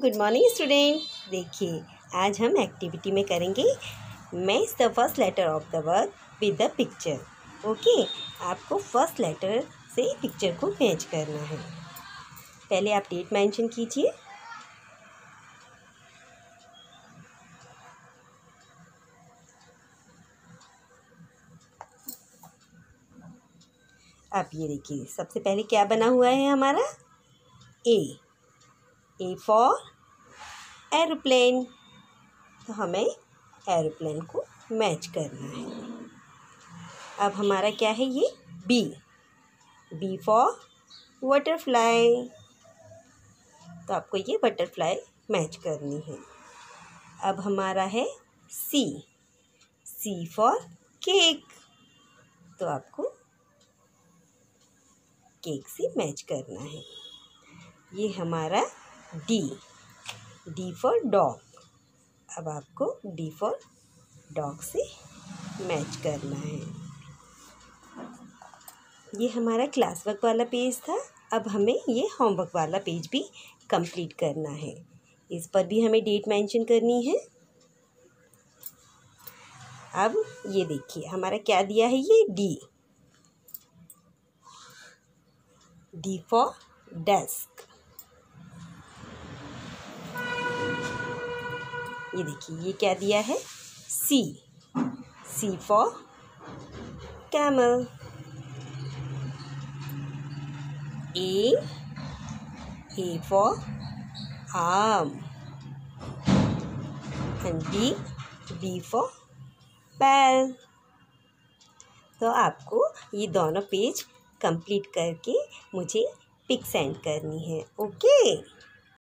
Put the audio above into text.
Good morning student. देखिए, आज हम एक्टिविटी में करेंगे match the first letter of the word with the picture. Okay? आपको फ़र्स्ट लेटर से पिक्चर को मैच करना है। पहले आप डेट मेंशन कीजिए। अब ये देखिए, सबसे पहले क्या बना हुआ है हमारा? ए ए फॉर एरोप्लेन तो हमें एरोप्लेन को मैच करना है। अब हमारा क्या है ये? बी बी फॉर बटरफ्लाई तो आपको ये बटरफ्लाई मैच करनी है। अब हमारा है सी सी फॉर केक तो आपको केक से मैच करना है। ये हमारा डी डी फॉर डॉग अब आपको डी फॉर डॉग से मैच करना है। ये हमारा क्लास वर्क वाला पेज था। अब हमें ये होमवर्क वाला पेज भी कंप्लीट करना है। इस पर भी हमें डेट मेंशन करनी है। अब ये देखिए, हमारा क्या दिया है ये? डी डी फॉर डेस्क ये देखिए, ये क्या दिया है? C C for camel A A for आम एंड बी बी फॉर बैल तो आपको ये दोनों पेज कंप्लीट करके मुझे पिक सेंड करनी है ओके